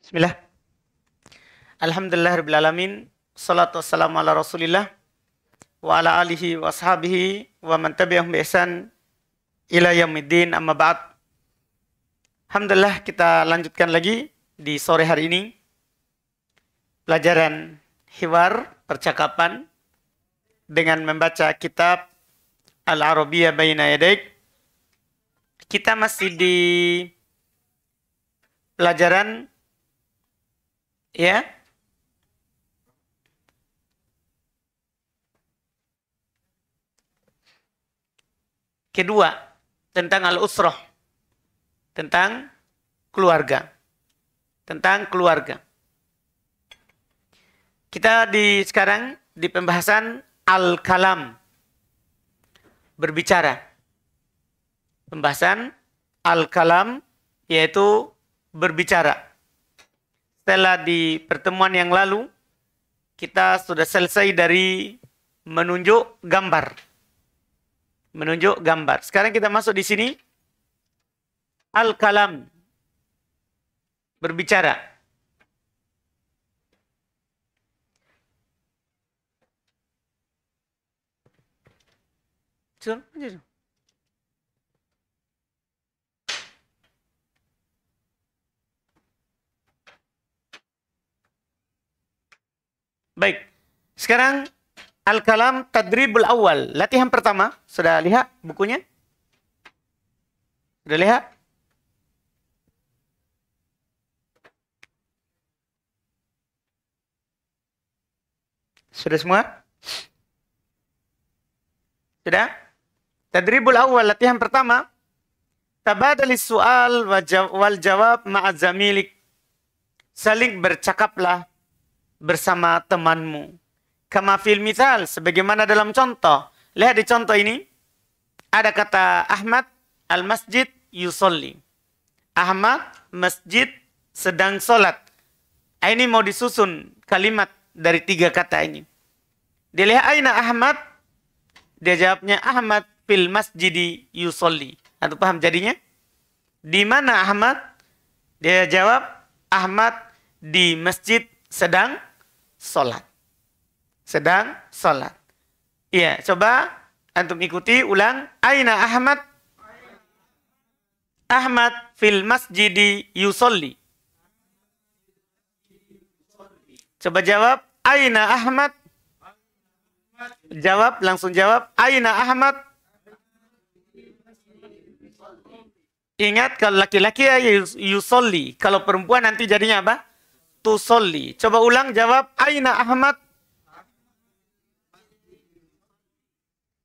Bismillah. Alhamdulillah Rabbil Alamin. Salatu wassalamu ala rasulillah. Wa ala alihi wa ashabihi wa man tabi'ahum bi ihsan ila yaumiddin amma ba'd. Alhamdulillah kita lanjutkan lagi di sore hari ini. Pelajaran hiwar, percakapan dengan membaca kitab Al-Arabiyah Baina Yadaik. Kita masih di pelajaran ya? Kedua tentang al-usrah. Tentang keluarga. Tentang keluarga. Kita di sekarang di pembahasan al-kalam. Berbicara. Pembahasan al-kalam yaitu berbicara setelah di pertemuan yang lalu kita sudah selesai dari menunjuk gambar. Menunjuk gambar. Sekarang kita masuk di sini al-kalam berbicara. Baik. Sekarang Al-Kalam Tadribul Awal. Latihan pertama. Sudah lihat bukunya? Sudah lihat? Sudah semua? Sudah? Tadribul Awal. Latihan pertama. Tabadalis soal wal jawab ma'azamilik. Saling bercakaplah bersama temanmu. Kama fil misal, sebagaimana dalam contoh. Lihat di contoh ini. Ada kata Ahmad al-masjid yusolli. Ahmad masjid sedang solat. Ini mau disusun kalimat dari tiga kata ini. Dilihat aina Ahmad. Dia jawabnya Ahmad fil masjidi yusolli. Atau paham jadinya? Di mana Ahmad? Dia jawab Ahmad di masjid sedang sholat. Sedang sholat. Iya, coba antum ikuti ulang. Aina Ahmad? Ahmad fil masjidi yusolli. Coba jawab. Aina Ahmad? Jawab, langsung jawab. Aina Ahmad? Ingat kalau laki-laki ya yusolli. Kalau perempuan nanti jadinya apa? Tusolli. Coba ulang jawab Aina Ahmad?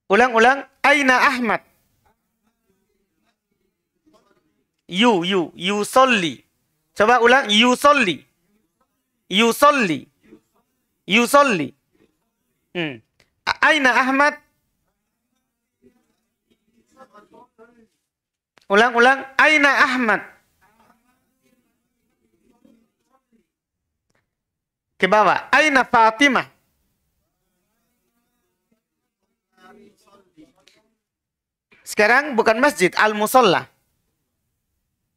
Ulang-ulang Aina Ahmad? You, you, you solli. Coba ulang you solli. You solli. You solli. Hmm. Aina Ahmad? Ulang-ulang Aina Ahmad? Ke bawah. Aina Fatimah? Sekarang bukan masjid, al-musalla.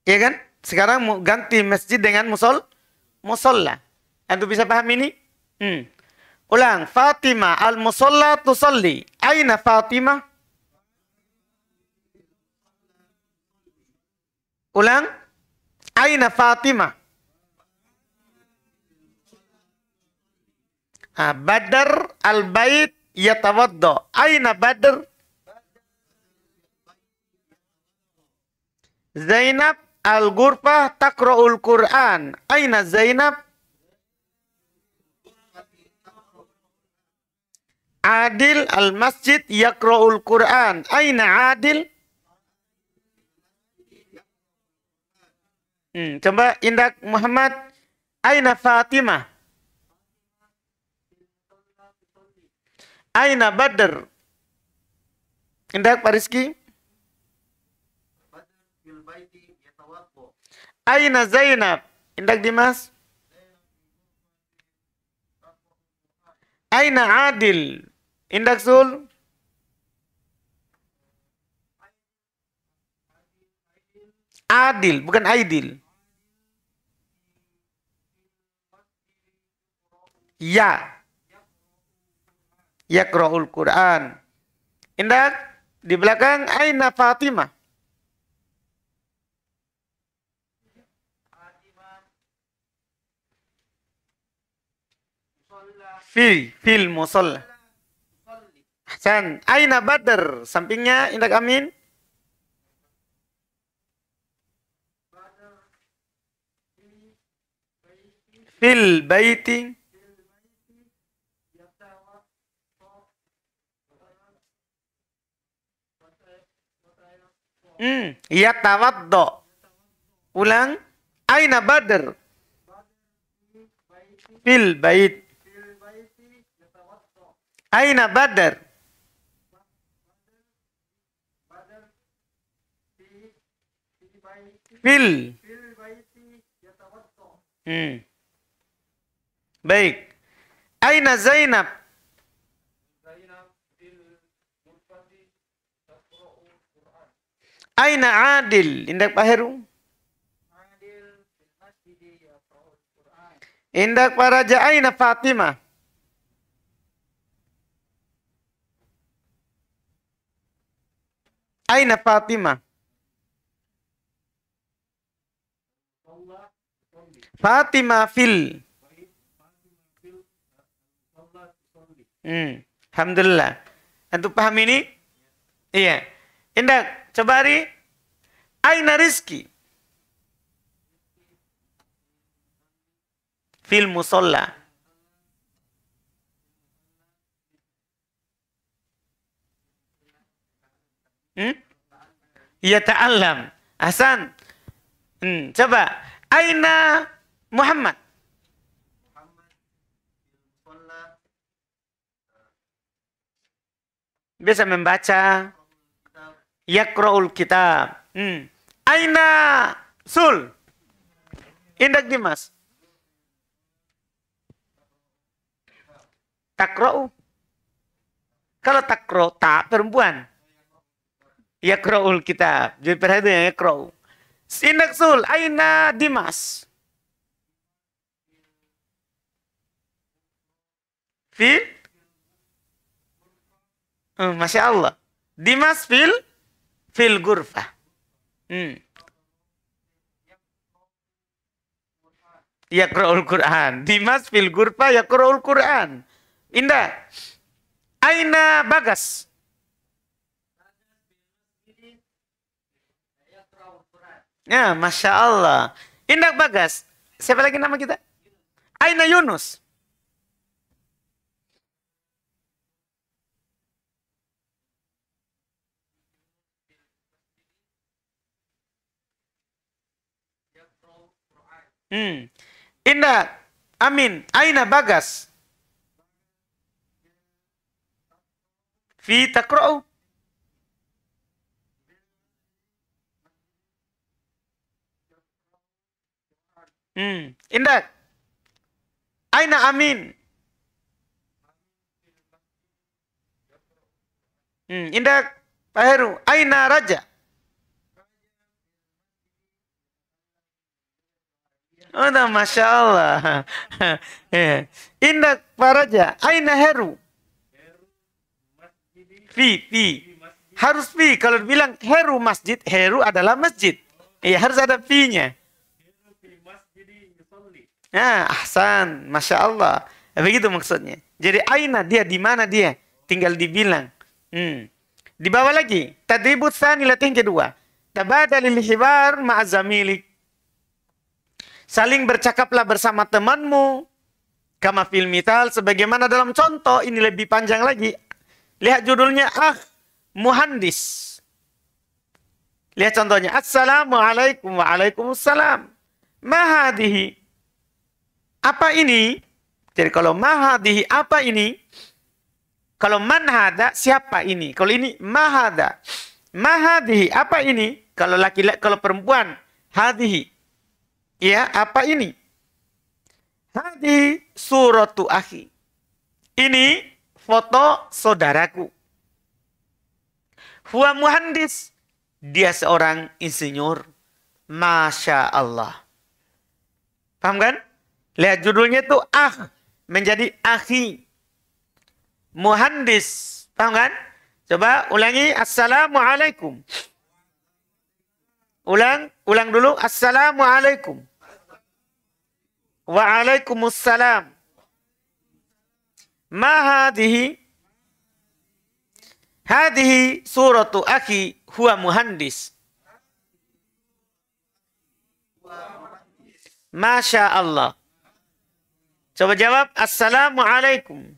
Iya kan? Sekarang ganti masjid dengan musol, musalla. Anda bisa paham ini? Hmm. Ulang, Fatimah al-musalla tusalli. Aina Fatimah? Ulang, Aina Fatimah? Ah, Badar al-bait yatawaddo. Aina Badr? Zainab al-ghurfah taqra'ul Qur'an. Aina Zainab? Adil al-masjid yaqra'ul Qur'an. Aina Adil? Hmm, coba Indak Muhammad. Aina Fatimah? Aina Badr? Indak Pak Rizky? Aina Zainab? Indak Dimas? Aina Adil? Indak Sul? Adil, bukan Aidil. Ya. Yakra'ul Quran. Indah di belakang Aina Fatimah. Fi, fil musalla. Hasan. Aina Badr. Sampingnya Indah Amin. Fil baiti. Hmm, yatawaddo. Ulang. Aina Badr. Fil bait. Aina Badr. Fil. Hmm. Baik. Aina Zainab? Aina Adil? Indak Pak Heru? Indak Pak Raja Aina Fatimah? Aina Fatimah? Fatimah fil Hmm. Alhamdulillah. Antum paham ini? Iya. Indah, coba hari. Aina rizki? Fil musolla. Hmm? Ya ta'allam. Hasan. Hmm, coba. Aina Muhammad? Biasa membaca. Yakra'ul kitab. Hmm. Aina sul. Indak Dimas. Takra'u. Kalau takro, tak perempuan. Yakra'ul kitab. Jadi perhatian yakra'u. Indak sul. Aina Dimas. Fi Hmm, Masya Allah. Dimas fil fil gurfa. Hmm. Yaqra'ul Quran. Dimas fil gurfa yaqra'ul Quran. Indah. Aina Bagas. Ya, Masya Allah. Indah Bagas. Siapa lagi nama kita? Aina Yunus. Hmm. Indah, Amin, Aina Bagas. Fi takra'u. Hmm. Indah. Aina Amin. Hmm. Indah Pak Heru. Aina Raja. Oh, nah, Masya Allah. Ya. Indah Paraja, Aina Heru. Fi, fi. Harus fi. Kalau bilang Heru masjid, Heru adalah masjid. Iya, harus ada fi-nya. Nah, ahsan. Masya Allah. Begitu maksudnya. Jadi Aina dia di mana dia? Tinggal dibilang. Hmm. Di bawah lagi. Tadribut sani latihan kedua. Tabadalil hibar ma'azamilik. Saling bercakaplah bersama temanmu. Kama fil mital. Sebagaimana dalam contoh. Ini lebih panjang lagi. Lihat judulnya. Ah. Muhandis. Lihat contohnya. Assalamualaikum. Waalaikumsalam. Mahadihi. Apa ini? Jadi kalau mahadihi apa ini? Kalau manhada siapa ini? Kalau ini mahada. Mahadihi apa ini? Kalau laki-laki kalau perempuan hadihi. Ya, apa ini? Hadi suratu akhi. Ini foto saudaraku. Huwa muhandis. Dia seorang insinyur. Masya Allah. Paham kan? Lihat judulnya itu ah. menjadi akhi. Muhandis. Paham kan? Coba ulangi. Assalamualaikum. Ulang, ulang dulu. Assalamualaikum. Waalaikumsalam. Ma hadhihi? Hadhihi suratu akhi huwa muhandis. Masya Allah. Coba jawab. Assalamualaikum.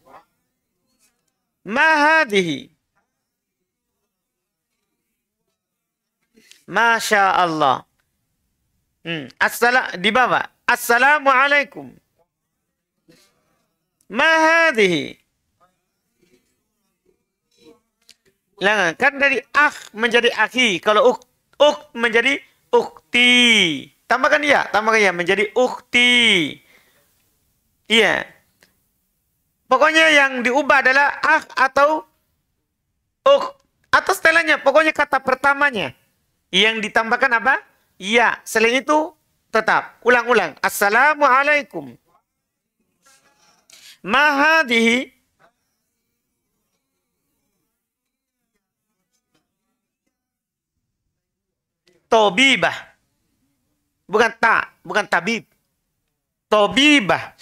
Ma hadhihi? Masya Allah. Hmm. Assala di bawah. Assalamualaikum. Ma hadhihi? Lah, kan dari akh menjadi akhi. Kalau uk, uk menjadi ukti. Tambahkan ya, tambahkan ya menjadi ukti. Iya. Pokoknya yang diubah adalah akh atau uk. Atau setelahnya, pokoknya kata pertamanya. Yang ditambahkan apa? Ya. Selain itu tetap. Ulang-ulang. Assalamualaikum. Mahadihi. Tobibah. Bukan tak, bukan tabib. Tobibah.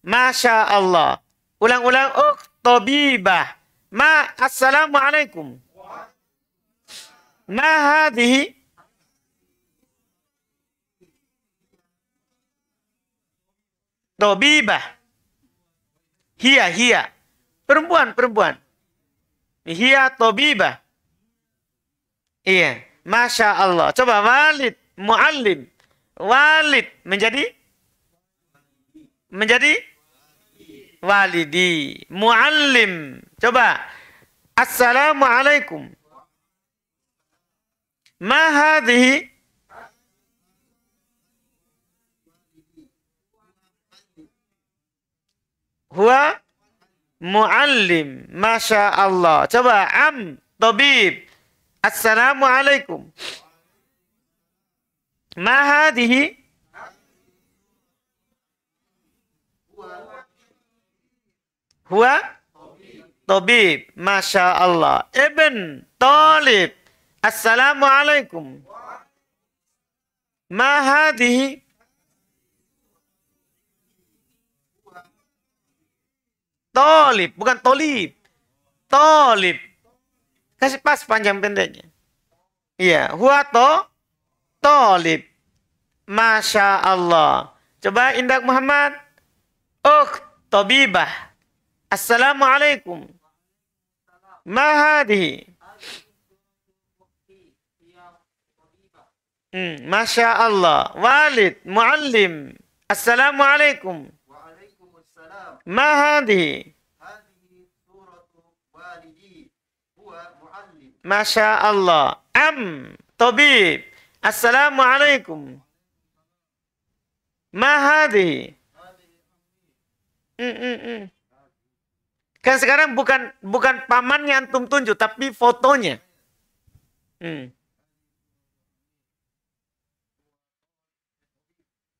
Masya Allah. Ulang-ulang. Oh, tobibah. Ma, assalamualaikum. Ma hadhihi? Tobibah. Hia, hia. Perempuan, perempuan. Hia tobibah. Iya. Masya Allah. Coba Walid muallim. Walid menjadi menjadi walidi. Muallim. Coba. Assalamualaikum. Ma? huwa muallim. Masya Allah. Coba am tabib. Assalamualaikum. Ma hadihi? Huwa? Tabib. Masya Allah. Ibn Talib. Assalamualaikum. Ma hadihi? Tolib, bukan tolib. Tolib. Kasih pas panjang pendeknya. Iya, huwa to tolib. Masya Allah. Coba indak Muhammad. oh tabibah. Assalamualaikum. Mahadi. Hmm, Masya Allah. Walid, muallim. Assalamualaikum. Mahadi. Masya Allah. Am. Tabib. Assalamualaikum. Mahadi. Mm, mm, mm. Kan sekarang bukan bukan pamannya antum tunjuk, tapi fotonya. Hmm.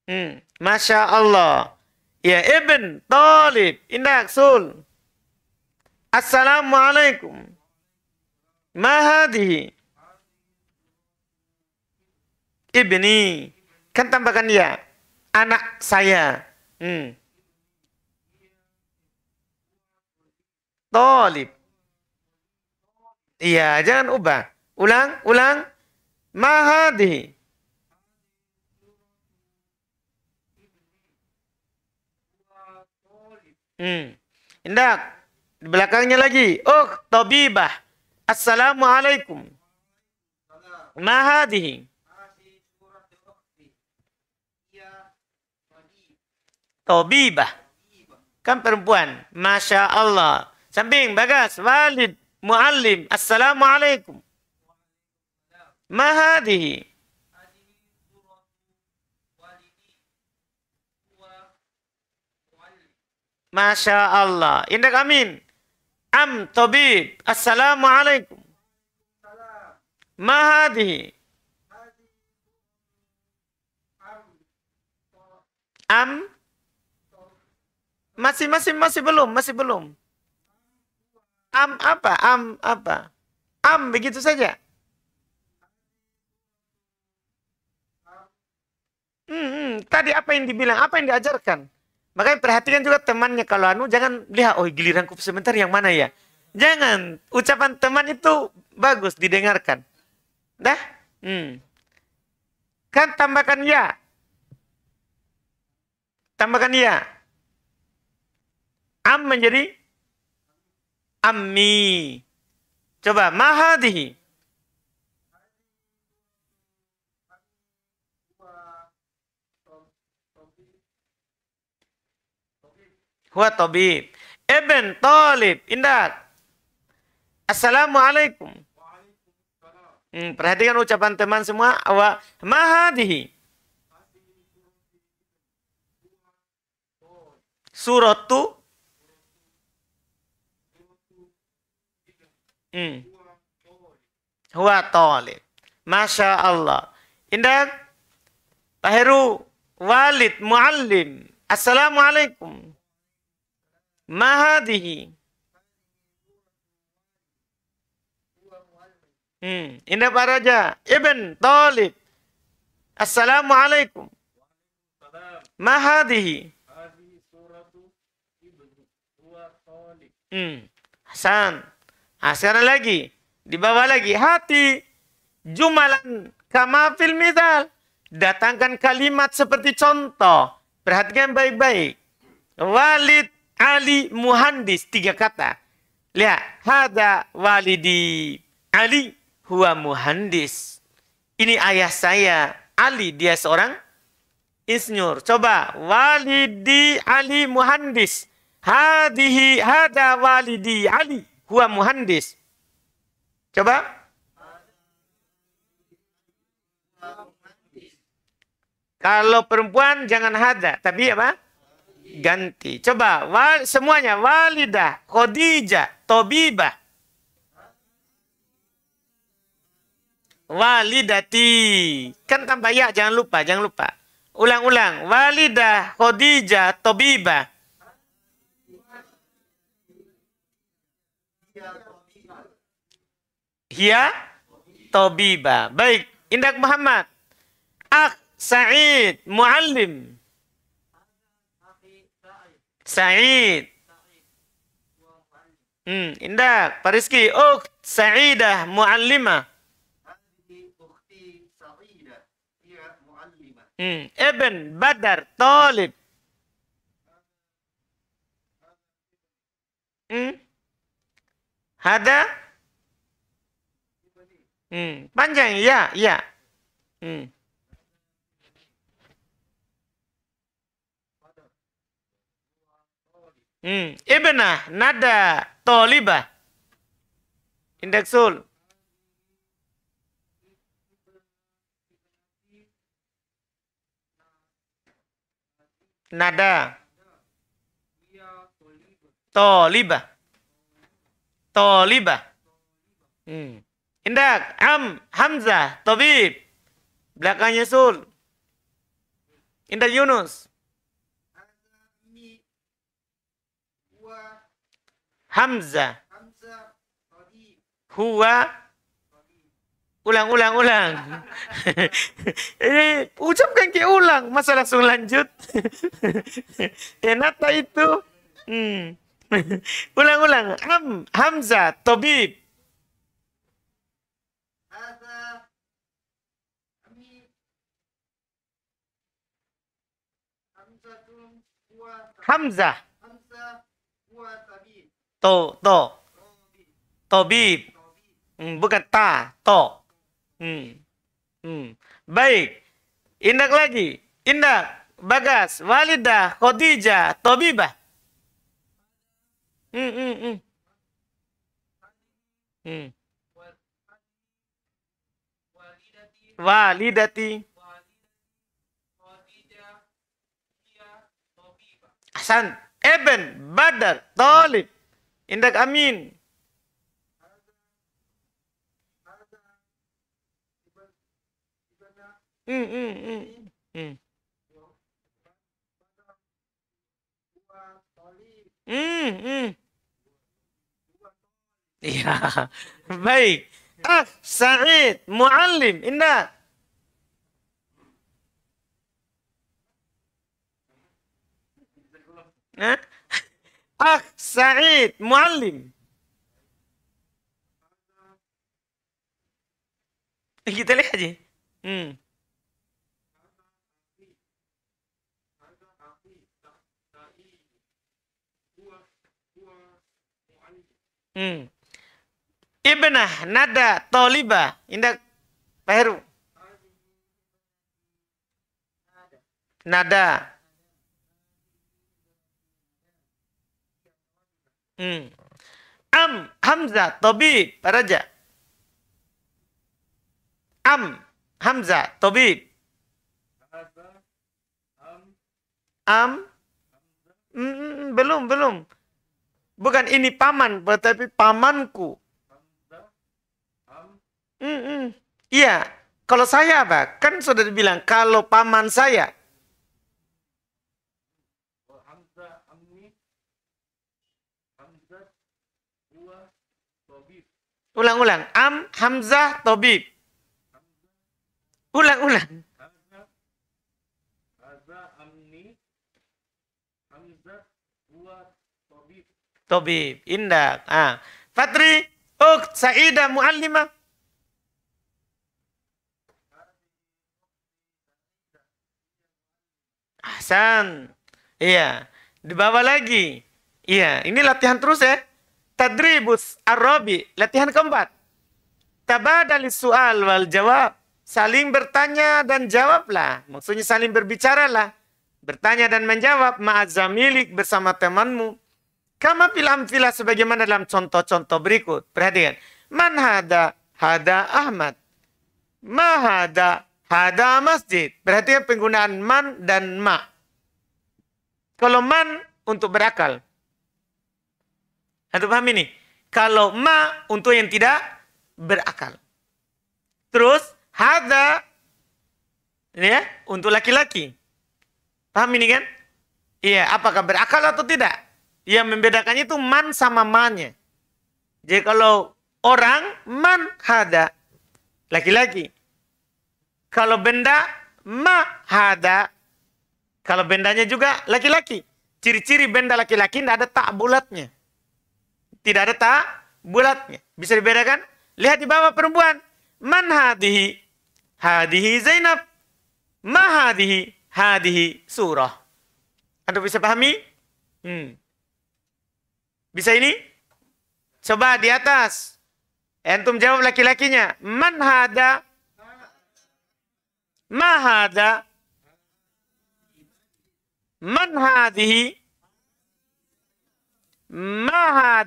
Hmm. Masya Allah. Ya Ibn Talib. Indak Sul. Assalamualaikum. Mahadi ibni. Kan tambahkan ya. Anak saya. Hmm. Tolib. Iya, jangan ubah. Ulang, ulang. Mahadi. Hmm. Indak. Di belakangnya lagi. Oh, tabibah. Assalamualaikum. Mahadihi. Tobibah. Kan perempuan. Masya Allah. Samping, bagas, walid, muallim. Assalamualaikum. Mahadihi. Masya Allah. Indah amin. Am tabib. Assalamualaikum. Mahadihi. Am Masih masih masih belum, masih belum. Am apa? Am apa? Am begitu saja. Hmm, hmm, tadi apa yang dibilang? Apa yang diajarkan? Makanya perhatikan juga temannya kalau anu jangan lihat oh giliranku sebentar yang mana ya. Jangan ucapan teman itu bagus didengarkan. Dah? Hmm. Kan tambahkan ya. Tambahkan ya. Am menjadi ammi. Coba mahadihi. Huwa tabib. Ibn Talib. Indah. Assalamualaikum. Hmm, perhatikan ucapan teman semua. Wa mahadihi. Suratu. Hmm. Huwa Talib. Masya Allah. Indah. Pak Heru. Walid. Muallim. Assalamualaikum. Mahadihi. Hmm. Indah Pak Raja. Ibn Talib. Assalamualaikum. Mahadihi. Hmm. Hasan. Nah, sekarang lagi. Di bawah lagi. Hati. Jumalan. Kama fil midal. Datangkan kalimat seperti contoh. Perhatikan baik-baik. Walid Ali Muhandis tiga kata. Lihat, hada walidi Ali huwa muhandis. Ini ayah saya Ali dia seorang insinyur. Coba walidi Ali muhandis. Hadihi hada walidi Ali huwa muhandis. Coba. Kalau perempuan jangan hada, tapi apa? Ganti. Coba wal, semuanya walidah, Khadijah, Tobibah. Walidati. Kan tambah ya, jangan lupa, jangan lupa. Ulang-ulang. Walidah, Khadijah, Tobibah. Hia Tobiba. Baik. Indak Muhammad. Ak Sa'id. Muallim. Sa'id. Hmm, indah. Pak Rizky. Oh, Sa'idah muallimah. Hmm, Ibn Badar Talib. Hmm. Hada? Hmm, panjang ya, ya. Hmm. Hmm. Ibnah, nada, tolibah. Indeksul. Nada. Tolibah. Tolibah. Hmm. Indak, Am, Hamzah, Tabib. Belakangnya Sul. Indak Yunus. Hamzah. Huwa. Ulang, ulang, ulang. Ini ucapkan ke ulang. Masa langsung lanjut. Enata itu. Hmm. ulang, ulang. Ham, Hamzah, Tabib. Hamzah. To, to. Tobib. Hmm, bukan ta, to. Hmm. Hmm. Baik. Indak lagi. Indak. Bagas. Walidah. Khadijah. Tobibah. Hmm, hmm, hmm. Hmm. Walidati. Hasan. Eben. Badar. Talib. Indak amin. Hmm, hmm, hmm. Hmm. Hmm, hmm. Iya. Baik. Ah, Sa'id, muallim, indah. Hah? Ah, Sa'id, muallim. Kita lihat aja. Hmm. Hmm. Ibnah, nada, toliba. Indah, Pak Heru. Nada. Hmm. Am, Hamzah, Tabib, Raja. Am, Hamzah, Tabib. Am, mm, belum, belum. Bukan ini paman, tetapi pamanku. Mm -mm. Iya, kalau saya apa? Kan sudah dibilang kalau paman saya. Ulang-ulang. Am, Hamzah, Tobib. Ulang-ulang. Tobib. Indah. Ah. Fatri. Ukht Sa'idah Mu'allimah. Ahsan. Iya. Dibawa lagi. Iya. Ini latihan terus ya. Tadribus Arabi, latihan keempat. Tabadalis soal wal jawab. Saling bertanya dan jawablah. Maksudnya saling berbicara lah. Bertanya dan menjawab ma'azamilik bersama temanmu. Kama filam filah sebagaimana dalam contoh-contoh berikut. Perhatikan. Man hada? Hada Ahmad. Ma hada? Hada masjid. Perhatikan penggunaan man dan ma. Kalau man untuk berakal. Anda paham ini? Kalau ma untuk yang tidak berakal. Terus hada ini ya untuk laki-laki. Paham ini kan? Iya, apakah berakal atau tidak? Yang membedakannya itu man sama ma-nya. Jadi kalau orang man hada laki-laki. Kalau benda ma hada. Kalau bendanya juga laki-laki. Ciri-ciri benda laki-laki tidak ada tak bulatnya. Tidak ada tak bulatnya. Bisa dibedakan? Lihat di bawah perempuan. Man hadihi? Hadihi Zainab. Ma hadihi? Hadihi surah. Anda bisa pahami? Hmm. Bisa ini? Coba di atas. Antum jawab laki-lakinya. Man hada? Ma hada? Man hadihi? Ma?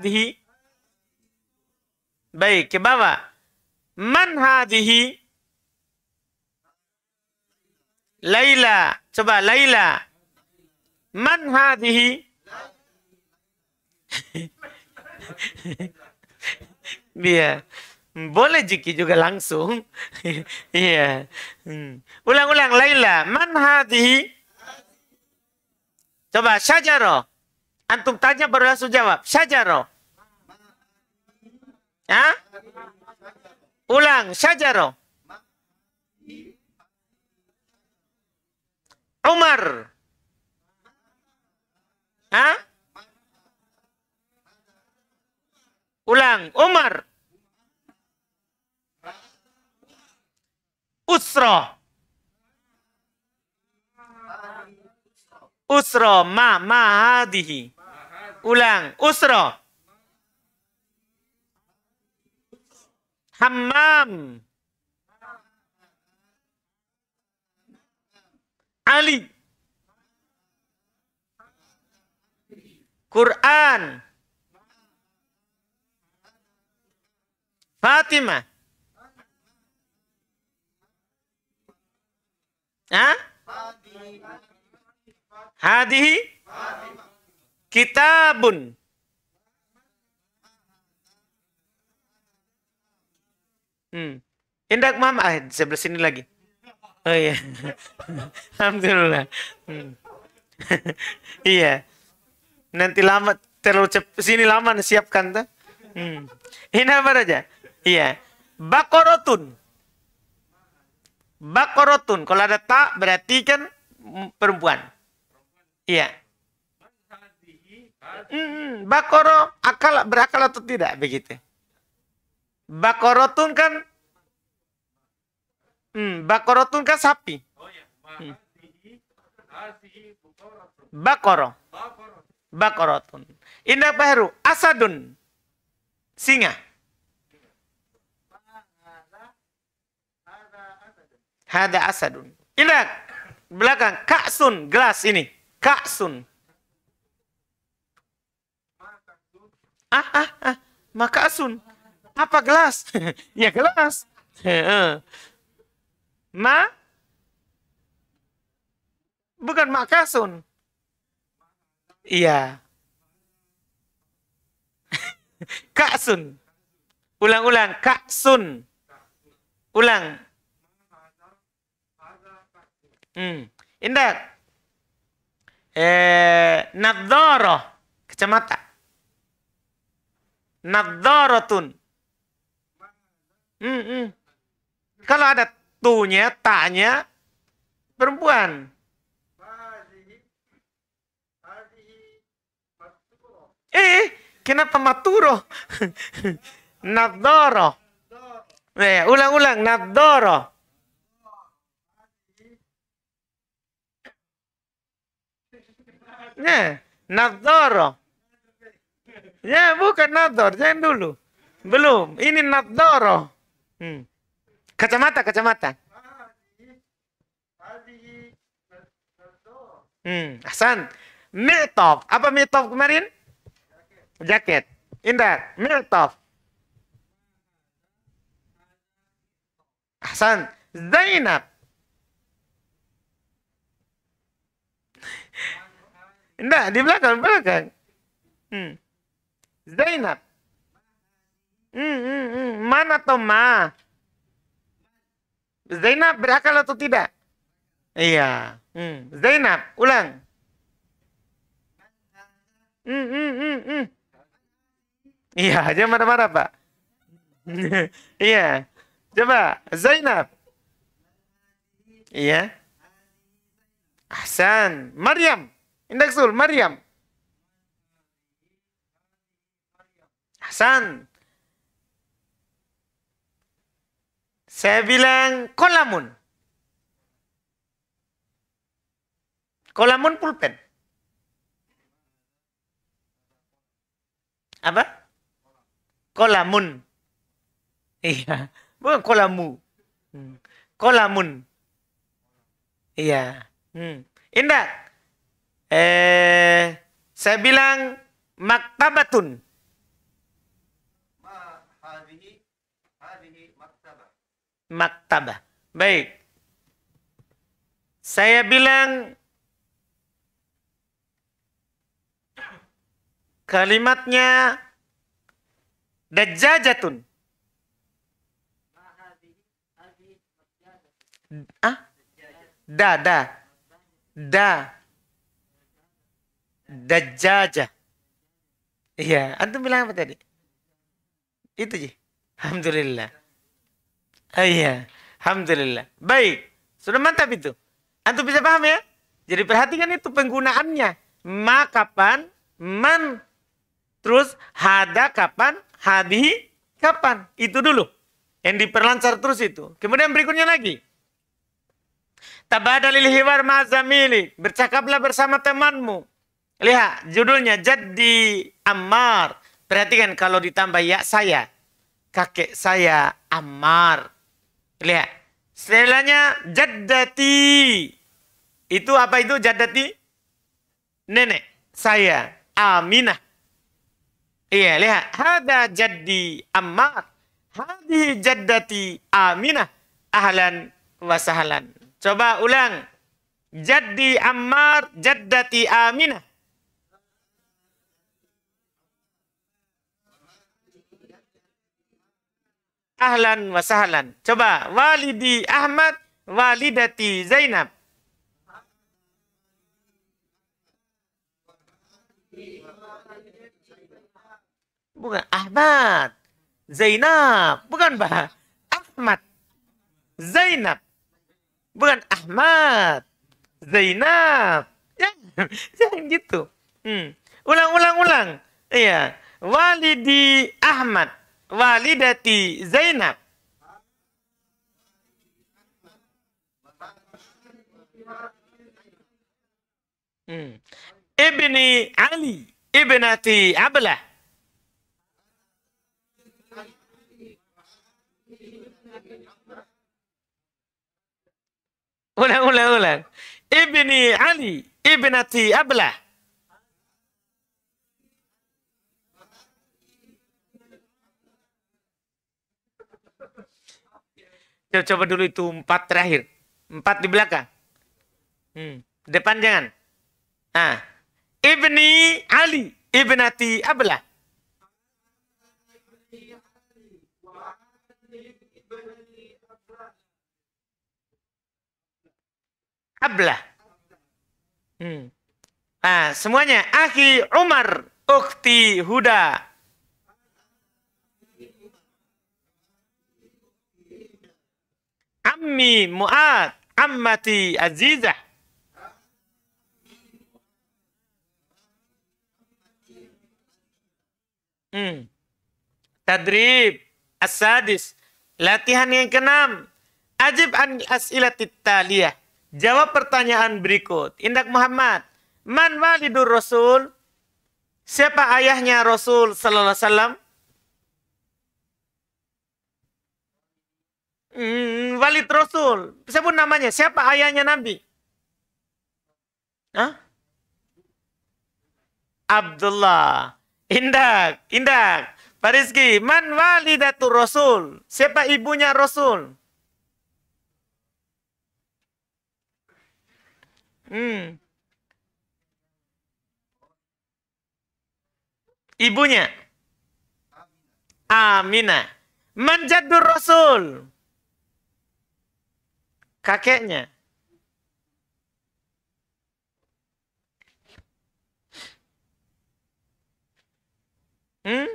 Baik, ke bawah. Man? Laila. Coba Laila. Man? Iya. Boleh jiki juga langsung. Iya. Hmm. Ulang-ulang Laila. Man? Coba Syajaro. Antum tanya baru langsung jawab. Syajaro. Hah? Ulang. Syajaro. Umar. Hah? Ulang. Umar. Usro. Usro ma ma hadihi. Ulang. Usro. Hammam. Ali. Quran. Fatimah. Hah? Hadihi kitabun. Hmm. Indak mam ah, sebelah sini lagi. Oh iya. Alhamdulillah. Hmm. iya. Nanti lama terlalu cepat sini lama siapkan tuh. Hmm. Ini apa aja? Iya. Bakorotun. Bakorotun. Kalau ada tak berarti kan perempuan. Iya. Hmm, bakoro akal berakal atau tidak begitu. Bakorotun kan hmm, bakorotun kan sapi. Hmm. Bakoro. Bakorotun. Indah baru asadun. Singa. Hada asadun. Indah belakang kaksun gelas ini. Kaksun. Ah ah ah makasun. Apa gelas? ya gelas. Ma? Bukan makasun. Iya. Kaksun. Ulang-ulang. Kaksun. Ulang. Hmm. Indah. Eh, nadoro. Kacamata. Nadorotun. Hmm, hmm. Kalau ada tunya, tanya, perempuan. Eh, kenapa maturo? nadoro. Eh, ulang-ulang, nadoro. Ya, nadoro. Ya, bukan nador, jangan dulu. Belum, ini nadoro. Hmm. Kacamata, kacamata. Hmm, Hasan. Mitov. Apa mitov kemarin? Jaket. Indah. Mitov. Hasan. Zainab. Indah, di belakang, belakang. Hmm. Zainab. Hmm, hmm, hmm. Mana atau ma? Zainab berakal atau tidak? Iya. Hmm. Zainab, ulang. Hmm, hmm, hmm, hmm. Iya, jangan marah-marah, Pak. iya. Coba, Zainab. Iya. Hasan. Maryam. Indeksul, Maryam. Hasan. Saya bilang kolamun. Kolamun pulpen. Apa? Kolamun. Iya. Bukan kolamu. Hmm. Kolamun. Iya. Hmm. Indah. Eh, saya bilang maktabatun. Maktabah. Baik. Saya bilang kalimatnya dajjajatun. Ah? Da, da. Da. Dajjaja. Iya, antum bilang apa tadi? Itu sih. Alhamdulillah. Iya. Alhamdulillah. Baik. Sudah mantap itu. Antum bisa paham ya? Jadi perhatikan itu penggunaannya. Ma kapan, man. Terus hada kapan, hadi kapan. Itu dulu. Yang diperlancar terus itu. Kemudian berikutnya lagi. Tabadalil hiwar ma'zamili. Bercakaplah bersama temanmu. Lihat judulnya Jadi Ammar. Perhatikan kalau ditambah ya saya. Kakek saya Ammar. Lihat. Setelahnya jaddati. Itu apa itu jaddati? Nenek saya Aminah. Iya, lihat. Hada jaddi Ammar. Hadi jaddati Aminah. Ahlan wa sahlan. Coba ulang. Jaddi Ammar, jaddati Aminah. Ahlan wa sahlan. Coba walidi Ahmad, walidati Zainab. Bukan Ahmad. Zainab. Bukan Bah. Ahmad. Zainab. Bukan Ahmad. Zainab. Ya, jangan gitu. Hmm. Ulang, ulang, ulang. Iya. Walidi Ahmad. Walidati Zainab. Hmm. Ibni Ali. Ibnati Ablah. Ulang, ulang, ulang. Ibni Ali, ibnati Ablah. Coba, coba dulu itu empat terakhir. Empat di belakang. Hmm. Depan jangan. Ah. Ibni Ali, ibnati Ablah. Ablah. Hmm. Ah, semuanya. Akhi Umar, ukti Huda. Ammi Mu'ad, ammati Azizah. Hmm. Tadrib As-sadis. Latihan yang keenam. Ajib an as'ilatit taliyah. Jawab pertanyaan berikut. Indak Muhammad. Man walidur Rasul? Siapa ayahnya Rasul sallallahu alaihi wasallam? Hmm, walid Rasul. Sebut namanya. Siapa ayahnya Nabi? Hah? Abdullah. Indak, indak. Pak Rizky, man walidatul Rasul? Siapa ibunya Rasul? Hmm. Ibunya. Aminah. Manjadur Rasul. Kakeknya. Hmm?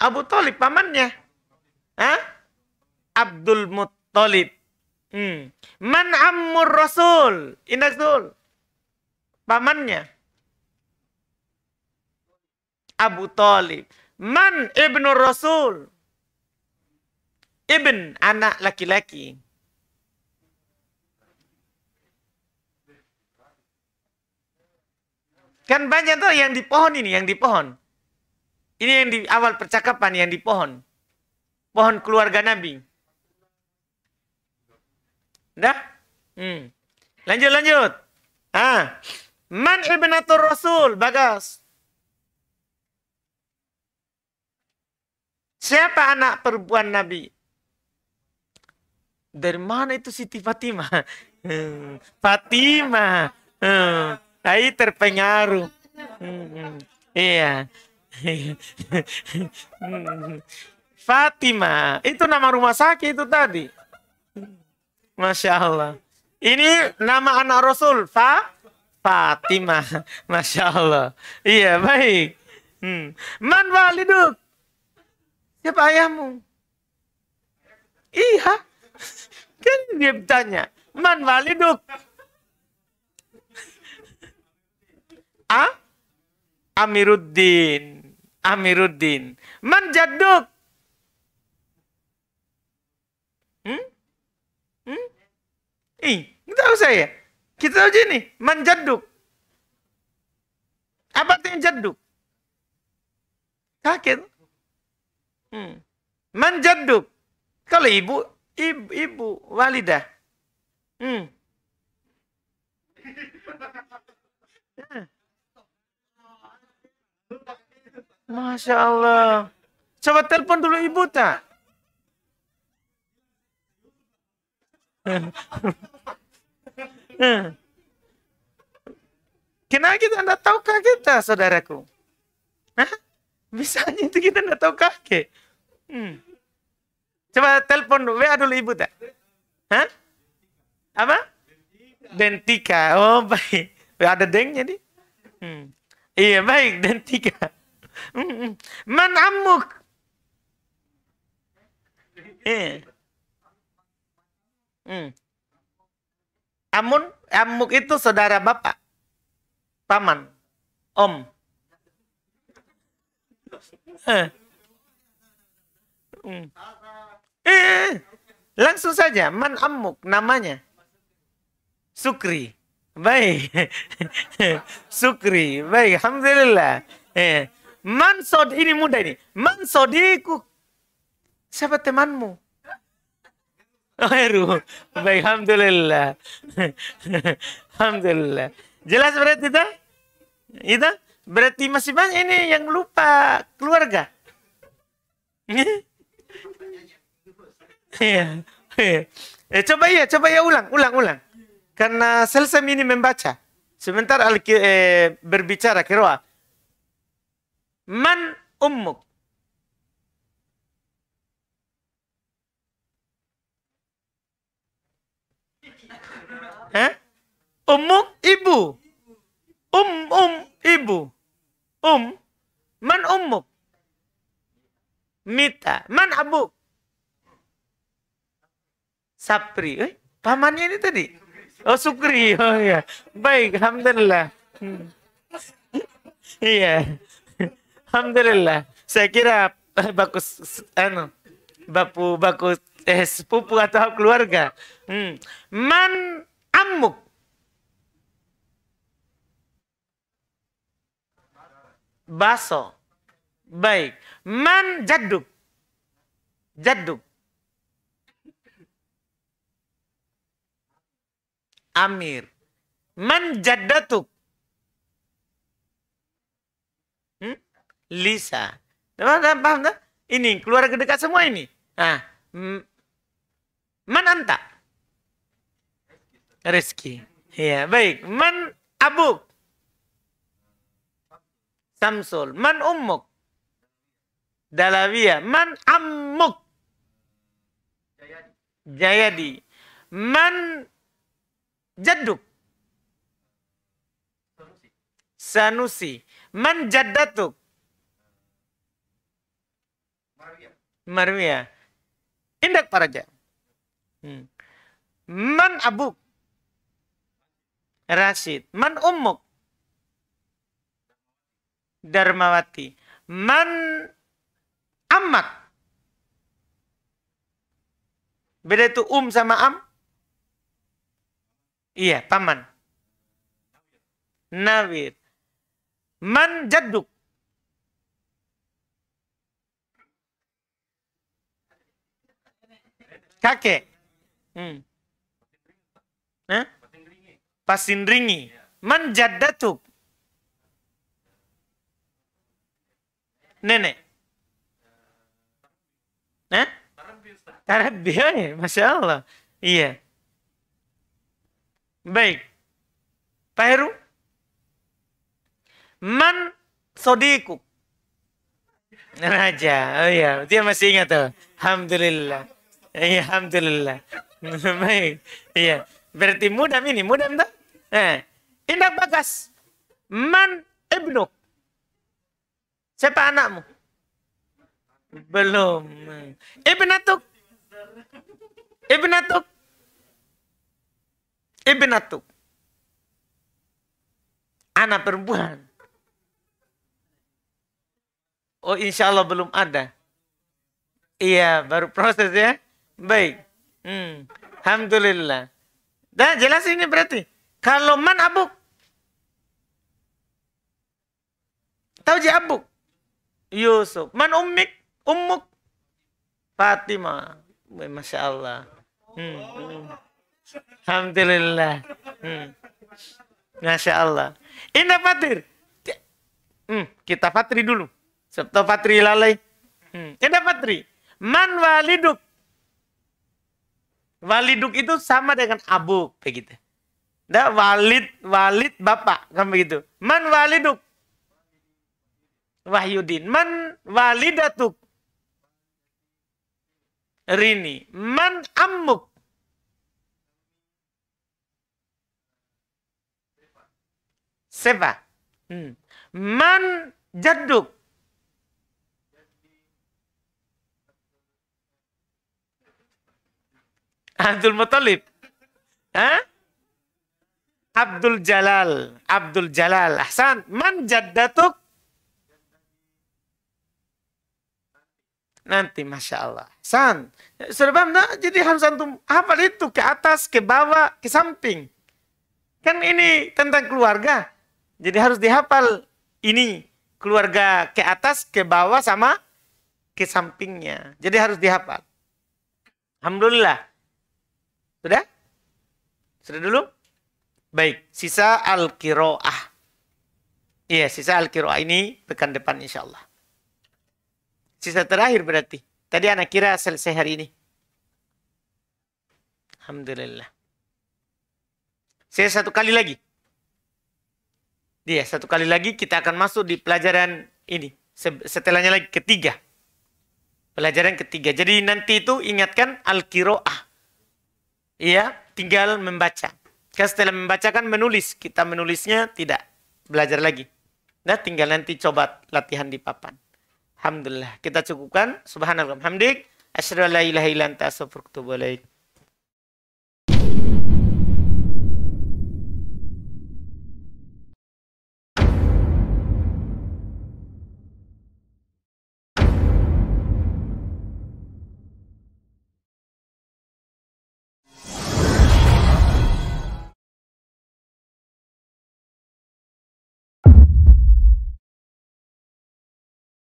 Abu Talib pamannya. Hah? Abdul Muttalib. Hmm. Man ammur rasul. Indah betul. Pamannya. Abu Talib. Man ibnu rasul. Ibn, anak laki-laki. Kan banyak tuh yang di pohon ini, yang di pohon. Ini yang di awal percakapan, yang di pohon. Pohon keluarga Nabi. Dah? Hmm. Lanjut, lanjut. Ah. Man ibnatul Rasul, Bagas. Siapa anak perempuan Nabi? Dari mana itu Siti Fatimah? Hmm. Fatimah. Hmm. Terpengaruh. Hmm. Iya. Fatimah. Itu nama rumah sakit itu tadi. Masya Allah. Ini nama anak Rasul. Fa Fatimah. Masya Allah. Iya, baik. Hmm. Man waliduk? Siapa ayahmu? Iya. Kan dia bertanya. Man waliduk? A? Amiruddin. Amiruddin. Man jadduk? Hmm? Hmm? Ih, tahu saya. Kita tahu aja nih, man jadduk. Apa artinya jadduk? Kakek. Hmm. Man jadduk. Kalau ibu, ibu, ibu walidah. Hmm. Masya Allah. Coba telepon dulu ibu tak? Kenapa kita tidak tahu kita, saudaraku? Hah? Misalnya itu kita tidak tahu kakek. Hmm. Coba telepon WA dulu ibu tak? Hah? Apa? Dentika. Oh baik. Ada dengnya nih. Hmm. Iya baik dan tiga. Hmm. Man amuk. Iya. Hmm. Amun, amuk itu saudara bapak, paman, om. Hmm. Langsung saja, man amuk namanya. Sukri. Baik. Sukri. Baik. Alhamdulillah. Eh. Man sod ini mudah ini. Man sodiku. Siapa temanmu? Oh, Heru. Baik. Alhamdulillah. Alhamdulillah. Jelas berarti itu? Itu? Berarti masih banyak ini yang lupa keluarga. Iya. Eh, coba ya, coba ya ulang, ulang, ulang. Karena selesai ini membaca. Sebentar al eh, berbicara kiroa. Man ummuk. Hah? Ummuk ibu. Um um ibu. Um. Man ummuk. Mita. Man abu. Sapri. Eh, pamannya ini tadi. Oh Sukri, oh ya. Baik, Alhamdulillah. Hmm. Iya. Alhamdulillah. Saya kira eh, bagus anu bapu bagus eh sepupu atau keluarga. Hmm. Man amuk. Baso. Baik. Man jaduk. Jaduk. Amir. Man jaddatuk? Hmm? Lisa. Paham, paham tak? Ini keluarga dekat semua ini. Ah, man anta? Rizki. Ya, baik. Man abuk? Samsul. Man ummuk? Dalawiyah. Man ammuk? Jayadi. Man jadduk Sanusi. Man jaddatuk? Marwiyah. Indak paraja. Hmm. Man abuk? Rashid. Man ummuk? Darmawati. Man amak? Beda itu um sama am? Iya, paman. Nawir. Man jadduk. Kakek. Hmm. Eh? Pasindringi. Man jaddatuk. Nenek. Eh? Tarabbi, ya, Masya Allah. Iya. Baik. Pak Heru? Man sodiku? Raja. Oh iya, dia masih ingat tuh. Alhamdulillah. Iya, Alhamdulillah. Baik. Iya. Berarti mudah ini, mudah enggak? Eh. Indah bagas. Man ibnu. Siapa anakmu? Belum. Ibnatuk. Ibnatuk. Ibnatu. Anak perempuan. Oh insya Allah belum ada. Iya baru proses ya. Baik. Hmm. Alhamdulillah. Dan jelas ini berarti. Kalau man abuk. Tahu je abuk? Yusuf. Man ummik? Ummuk? Fatimah. Masya Allah. Hmm. Alhamdulillah. Hmm. Masya Allah. Indah Fatir. Hmm, kita Fatri dulu. Sebab Fatri lalai. Hmm. Indah Fatri. Man waliduk. Waliduk itu sama dengan abu. Begitu. Nah, walid, walid bapak. Kan begitu. Man waliduk. Wahyudin. Man walidatuk. Rini. Man ammuk. Seva. Hmm. Man jadduk. Abdul Muttalib. Hah? Abdul Jalal. Abdul Jalal. Ahsan. Man jaddatuk? Nanti Masya Allah. San. Sudah paham tak? Jadi harus antum hafal itu. Ke atas, ke bawah, ke samping. Kan ini tentang keluarga. Jadi harus dihafal ini. Keluarga ke atas, ke bawah, sama ke sampingnya. Jadi harus dihafal. Alhamdulillah. Sudah? Sudah dulu? Baik, sisa al-kiro'ah. Iya, sisa al-kiro'ah ini pekan depan insya Allah. Sisa terakhir berarti. Tadi anak kira selesai hari ini. Alhamdulillah. Saya satu kali lagi. Iya, satu kali lagi kita akan masuk di pelajaran ini. Setelahnya lagi ketiga. Pelajaran ketiga. Jadi nanti itu ingatkan al-kiro'ah. Iya, tinggal membaca. Kan setelah membaca kan menulis. Kita menulisnya tidak belajar lagi. Nah, tinggal nanti coba latihan di papan. Alhamdulillah. Kita cukupkan. Subhanallah. Hamdik. Asyhadu an la ilaha illa